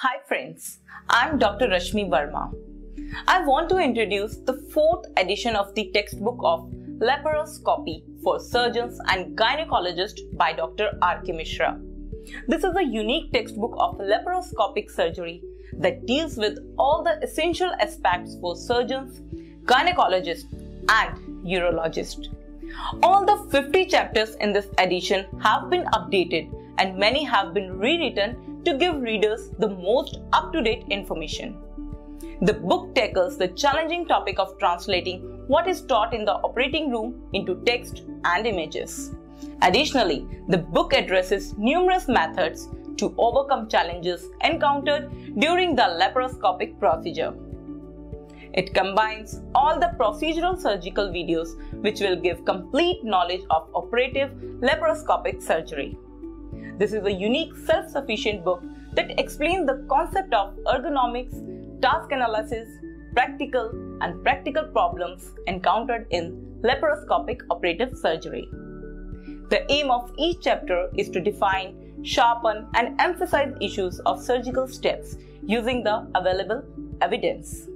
Hi friends, I'm Dr. Rashmi Verma. I want to introduce the fourth edition of the textbook of Laparoscopy for Surgeons and Gynecologists by Dr. R.K. Mishra. This is a unique textbook of laparoscopic surgery that deals with all the essential aspects for surgeons, gynecologists, and urologists. All the 50 chapters in this edition have been updated and many have been rewritten to give readers the most up-to-date information. The book tackles the challenging topic of translating what is taught in the operating room into text and images. Additionally, the book addresses numerous methods to overcome challenges encountered during the laparoscopic procedure. It combines all the procedural surgical videos which will give complete knowledge of operative laparoscopic surgery. This is a unique self-sufficient book that explains the concept of ergonomics, task analysis, practical and practical problems encountered in laparoscopic operative surgery. The aim of each chapter is to define, sharpen and emphasize issues of surgical steps using the available evidence.